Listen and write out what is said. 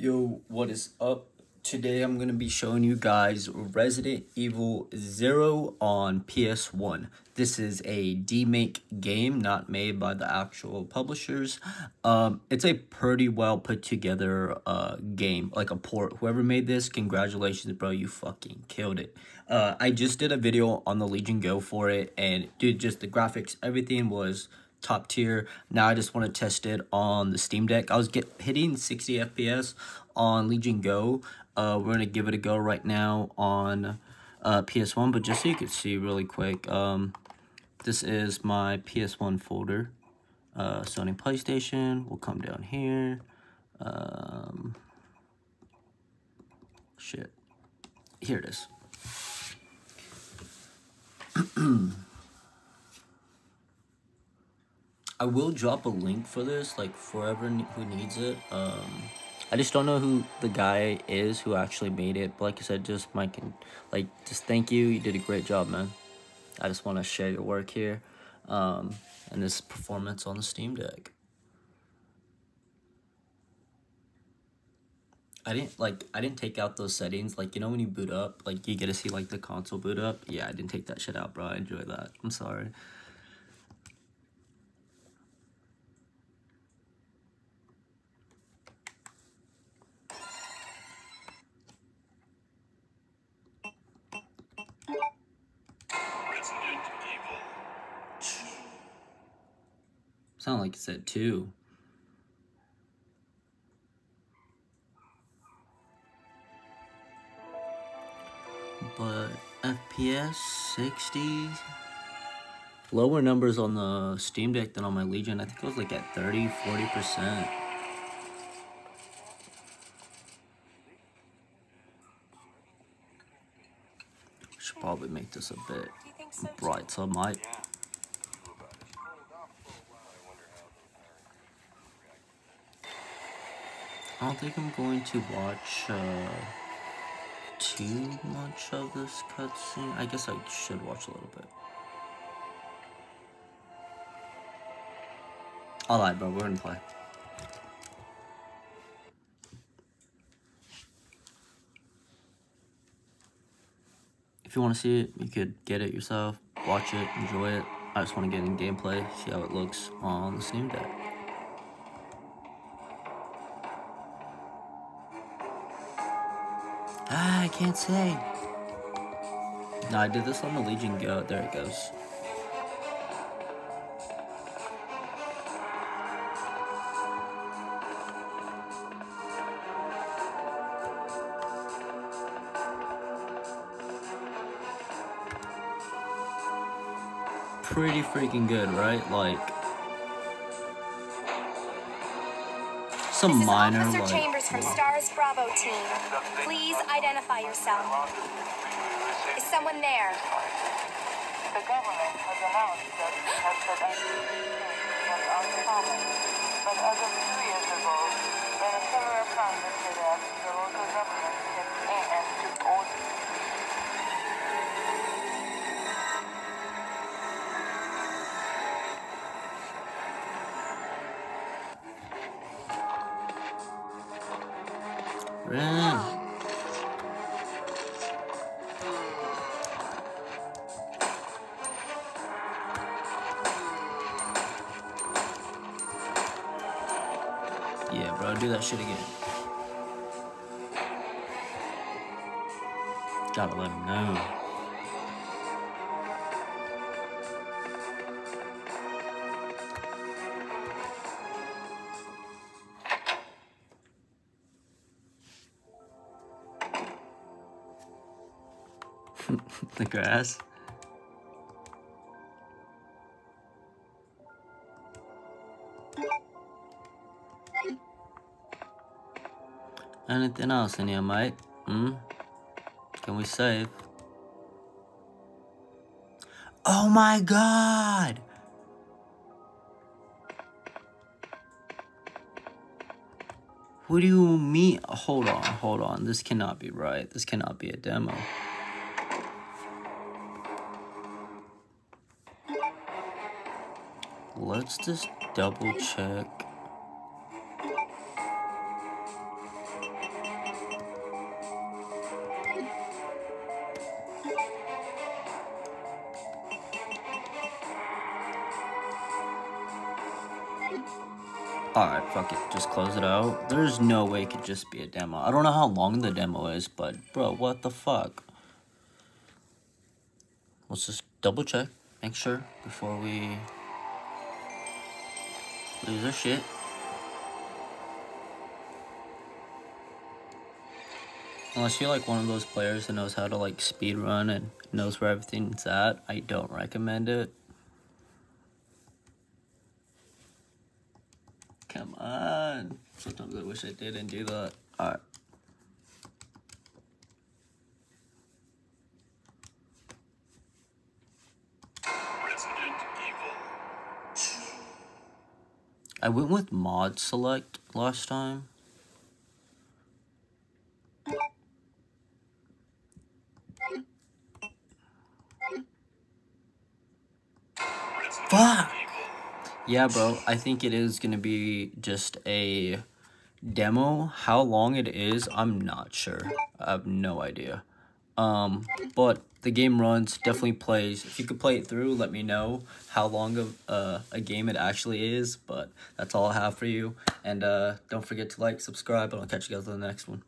Yo, what is up? Today I'm going to be showing you guys Resident Evil 0 on PS1. This is a demake game, not made by the actual publishers. Um, it's a pretty well put together uh, game, like a port. Whoever made this, congratulations, bro. You fucking killed it. Uh, I just did a video on the Legion Go for it, and dude, just the graphics, everything was top tier. Now I just want to test it on the Steam Deck. I was get hitting 60 FPS on Legion Go. Uh, we're going to give it a go right now on uh, PS1, but just so you can see really quick, um, this is my PS1 folder. Uh, Sony PlayStation We'll come down here. Um, shit. Here it is. I will drop a link for this, like, forever who needs it. Um, I just don't know who the guy is who actually made it. But like I said, just Mike and, like, just thank you. You did a great job, man. I just want to share your work here. Um, and this performance on the Steam Deck. I didn't like I didn't take out those settings like you know when you boot up like you get to see like the console boot up yeah I didn't take that shit out bro I enjoy that I'm sorry Sound like it said two. But FPS 60 lower numbers on the Steam Deck than on my Legion. I think it was like at 30, 40%. Should probably make this a bit bright so I might. I don't think I'm going to watch uh, too much of this cutscene. I guess I should watch a little bit. Alright, bro, we're gonna play. If you want to see it, you could get it yourself, watch it, enjoy it. I just want to get in gameplay, see how it looks on the Steam Deck. Ah, I can't say. No, I did this on the Legion Go. There it goes. Pretty freaking good, right? Like, some this minor is Officer like. Chambers from Stars Bravo team. Please identify yourself. Is someone there? The government has announced that it has set was uncommon. But as of two years ago, when a several plans were set the local government stepped in and took all Run. Yeah, bro, do that shit again. Gotta let him know. the grass. Anything else in here, mate? Hmm? Can we save? Oh my god! What do you mean? Hold on, hold on. This cannot be right. This cannot be a demo. Let's just double check. Alright, fuck it. Just close it out. There's no way it could just be a demo. I don't know how long the demo is, but bro, what the fuck? Let's just double check, make sure before we lose our shit. Unless you're like one of those players that knows how to like speed run and knows where everything's at, I don't recommend it. Come on. Sometimes I wish I didn't do that. Alright. I went with mod select last time. Fuck. Yeah, bro. I think it is gonna be just a demo. How long it is, I'm not sure. I have no idea. Um, but the game runs, definitely plays. If you could play it through, let me know how long of uh, a game it actually is. But that's all I have for you. And uh, don't forget to like, subscribe, and I'll catch you guys on the next one.